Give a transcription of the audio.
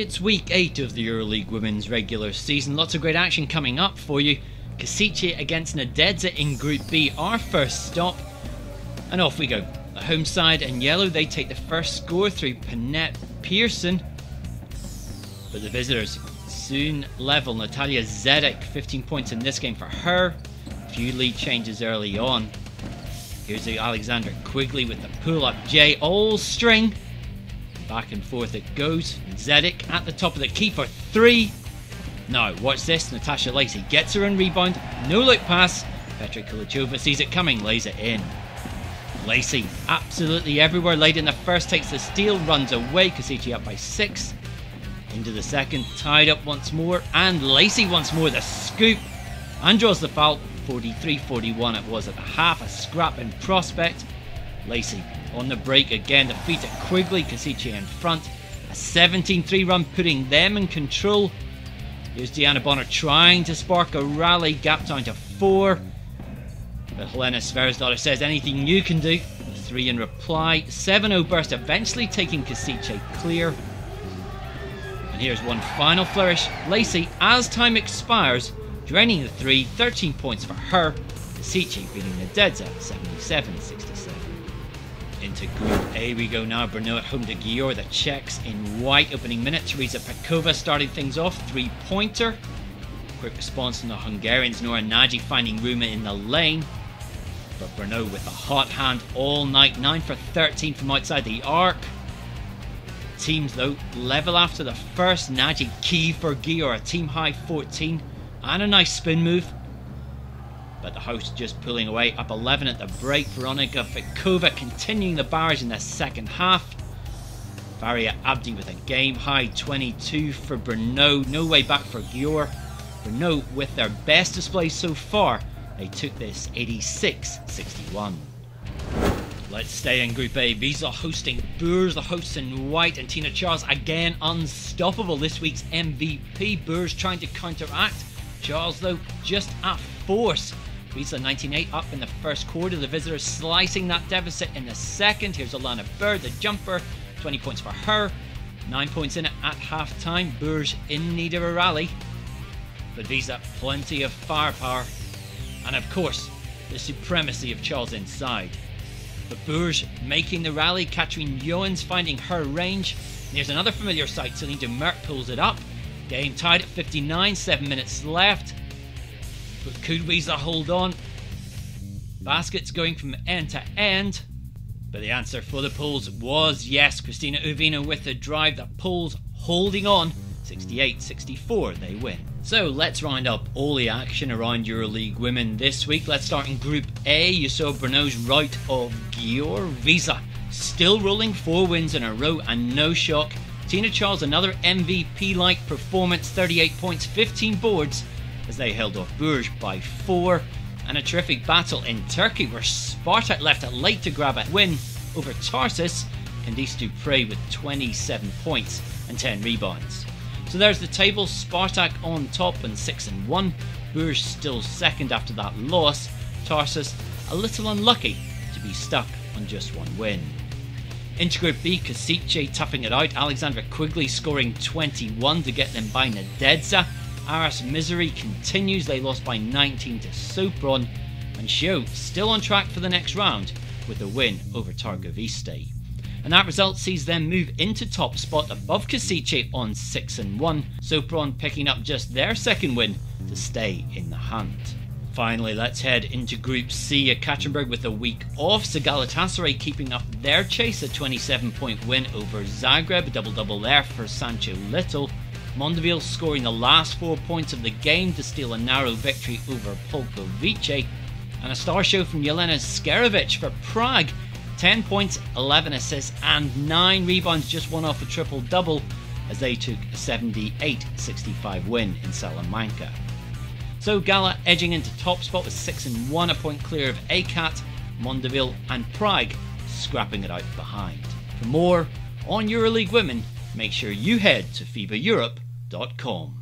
It's week 8 of the EuroLeague Women's regular season. Lots of great action coming up for you. Kosice against Nadezhda in Group B, our first stop. And off we go. The home side in yellow, they take the first score through Panette Pearson. But the visitors soon level. Natalia Zedek, 15 points in this game for her. A few lead changes early on. Here's the Alexandra Quigley with the pull up J all string. Back and forth it goes. Zedek at the top of the key for three. Now, watch this. Natasha Lacy gets her own rebound. No look pass. Petra Kulichova sees it coming, lays it in. Lacy absolutely everywhere. Late in the first, takes the steal, runs away. Kosice up by six. Into the second, tied up once more. And Lacy once more, the scoop. And draws the foul. 43 41 it was at the half. A scrap in prospect. Lacy on the break again, defeated Quigley, Kosice in front. A 17 3 run putting them in control. Here's DeWanna Bonner trying to spark a rally, gap down to four. But Helena Sverrisdottir says anything you can do. Three in reply. 7 0 burst, eventually taking Kosice clear. And here's one final flourish. Lacy, as time expires, draining the three, 13 points for her. Kosice beating the Nadezhda 77 67. Into Group A we go now. Brno at home to Győr. The Czechs in white opening minute. Teresa Pekova starting things off. Three pointer. Quick response from the Hungarians. Nora Nagy finding room in the lane. But Brno with a hot hand all night. 9 for 13 from outside the arc. Teams though level after the first. Nagy key for Győr. A team high 14. And a nice spin move but the host just pulling away up 11 at the break. Veronica Vikova continuing the barrage in the second half. Farhiya Abdi with a game high 22 for Brno. No way back for Győr. Brno with their best display so far. They took this 86 61. Let's stay in Group A. Wisla hosting Bourges, the hosts in white, and Tina Charles again unstoppable. This week's MVP. Bourges trying to counteract. Charles, though, just a force Wisla 98 up in the first quarter. The visitors slicing that deficit in the second. Here's Alana Bird, the jumper. 20 points for her. 9 points in it at half time. Bourges in need of a rally. But Wisla, plenty of firepower. And of course, the supremacy of Charles inside. But Bourges making the rally. Katrin Joens finding her range. There's another familiar sight. Celine Dumerc pulls it up. Game tied at 59, 7 minutes left. But could Wisla hold on? Baskets going from end to end. But the answer for the Poles was yes. Cristina Ouviña with the drive. The Poles holding on. 68 64, they win. So let's round up all the action around EuroLeague women this week. Let's start in Group A. You saw Brno's right of Győr Wisla. Still rolling four wins in a row and no shock. Tina Charles, another MVP like performance 38 points, 15 boards as they held off Bourges by four. And a terrific battle in Turkey where Spartak left it late to grab a win over Tarsus. Candice Dupree with 27 points and 10 rebounds. So there's the table. Spartak on top and 6 and 1. Bourges still second after that loss. Tarsus a little unlucky to be stuck on just one win. Into Group B, Kosice toughing it out. Alexandra Quigley scoring 21 to get them by Nadezhda. Arras Misery continues. They lost by 19 to Sopron. And Show still on track for the next round with a win over Targoviste. And that result sees them move into top spot above Kosice on 6 and 1. Sopron picking up just their second win to stay in the hunt. Finally, let's head into Group C. Ekaterinburg with a week off. So keeping up their chase, a 27 point win over Zagreb. A double double there for Sancho Lyttle. Mondeville scoring the last four points of the game to steal a narrow victory over Polkowice. And a star show from Jelena Skerovic for Prague. 10 points, 11 assists, and 9 rebounds, just one off a triple double as they took a 78 65 win in Salamanca. So Gala edging into top spot with 6 and 1, a point clear of ACAT, Mondeville, and Prague scrapping it out behind. For more on EuroLeague Women, make sure you head to FIBAEurope.com.